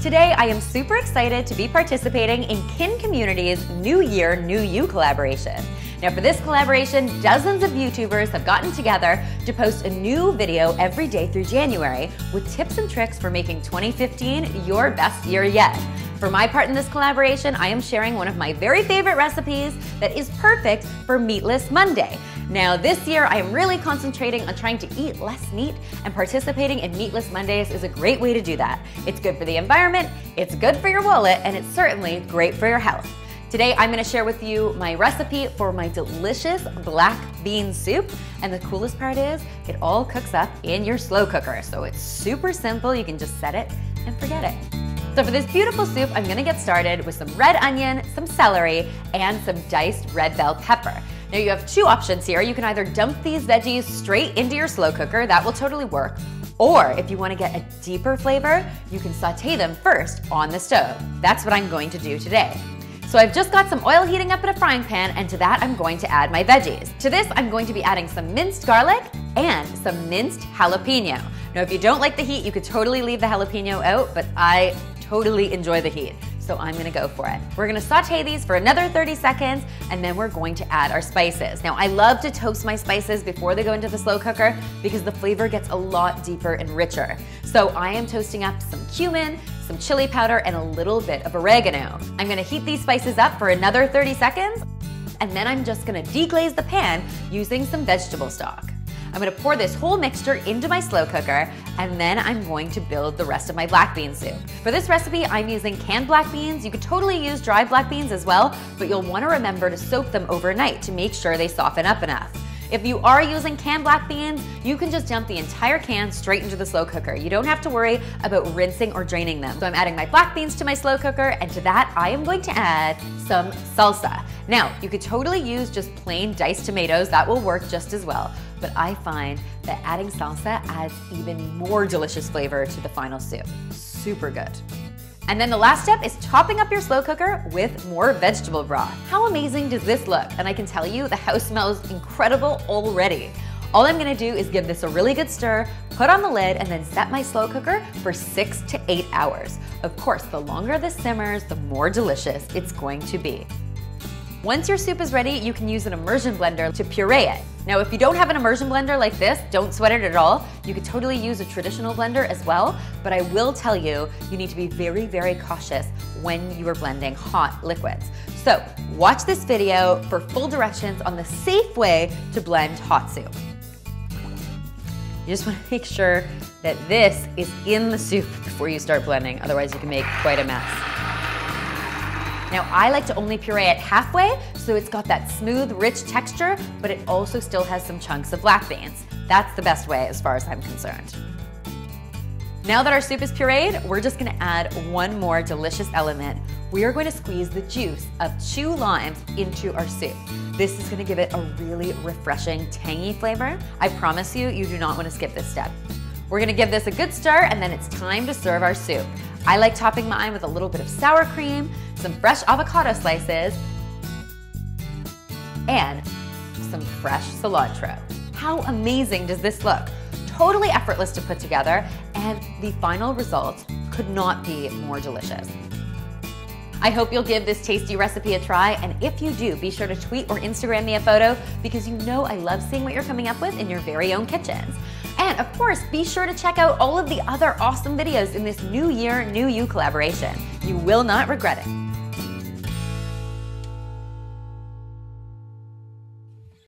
Today, I am super excited to be participating in Kin Community's New Year, New You collaboration. Now, for this collaboration, dozens of YouTubers have gotten together to post a new video every day through January with tips and tricks for making 2015 your best year yet. For my part in this collaboration, I am sharing one of my very favorite recipes that is perfect for Meatless Monday. Now, this year, I am really concentrating on trying to eat less meat, and participating in Meatless Mondays is a great way to do that. It's good for the environment, it's good for your wallet, and it's certainly great for your health. Today, I'm gonna share with you my recipe for my delicious black bean soup. And the coolest part is, it all cooks up in your slow cooker. So it's super simple, you can just set it and forget it. So for this beautiful soup, I'm gonna get started with some red onion, some celery, and some diced red bell pepper. Now you have two options here. You can either dump these veggies straight into your slow cooker, that will totally work, or if you wanna get a deeper flavor, you can saute them first on the stove. That's what I'm going to do today. So I've just got some oil heating up in a frying pan and to that I'm going to add my veggies. To this I'm going to be adding some minced garlic and some minced jalapeno. Now if you don't like the heat you could totally leave the jalapeno out but I totally enjoy the heat so I'm gonna go for it. We're gonna saute these for another 30 seconds and then we're going to add our spices. Now I love to toast my spices before they go into the slow cooker because the flavor gets a lot deeper and richer. So I am toasting up some cumin, some chili powder, and a little bit of oregano. I'm gonna heat these spices up for another 30 seconds and then I'm just gonna deglaze the pan using some vegetable stock. I'm gonna pour this whole mixture into my slow cooker and then I'm going to build the rest of my black bean soup. For this recipe, I'm using canned black beans. You could totally use dry black beans as well, but you'll wanna remember to soak them overnight to make sure they soften up enough. If you are using canned black beans, you can just dump the entire can straight into the slow cooker. You don't have to worry about rinsing or draining them. So I'm adding my black beans to my slow cooker, and to that, I am going to add some salsa. Now, you could totally use just plain diced tomatoes. That will work just as well. But I find that adding salsa adds even more delicious flavor to the final soup. Super good. And then the last step is topping up your slow cooker with more vegetable broth. How amazing does this look? And I can tell you the house smells incredible already. All I'm gonna do is give this a really good stir, put on the lid, and then set my slow cooker for six to eight hours. Of course, the longer this simmers, the more delicious it's going to be. Once your soup is ready, you can use an immersion blender to puree it. Now, if you don't have an immersion blender like this, don't sweat it at all. You could totally use a traditional blender as well, but I will tell you, you need to be very, very cautious when you are blending hot liquids. So watch this video for full directions on the safe way to blend hot soup. You just wanna make sure that this is in the soup before you start blending, otherwise you can make quite a mess. Now I like to only puree it halfway, so it's got that smooth, rich texture, but it also still has some chunks of black beans. That's the best way as far as I'm concerned. Now that our soup is pureed, we're just gonna add one more delicious element. We are going to squeeze the juice of two limes into our soup. This is gonna give it a really refreshing, tangy flavor. I promise you, you do not wanna skip this step. We're gonna give this a good stir and then it's time to serve our soup. I like topping mine with a little bit of sour cream, some fresh avocado slices, and some fresh cilantro. How amazing does this look? Totally effortless to put together, and the final result could not be more delicious. I hope you'll give this tasty recipe a try, and if you do, be sure to tweet or Instagram me a photo because you know I love seeing what you're coming up with in your very own kitchens. And of course, be sure to check out all of the other awesome videos in this New Year, New You collaboration. You will not regret it.